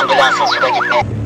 ambulansın suda gitmeye...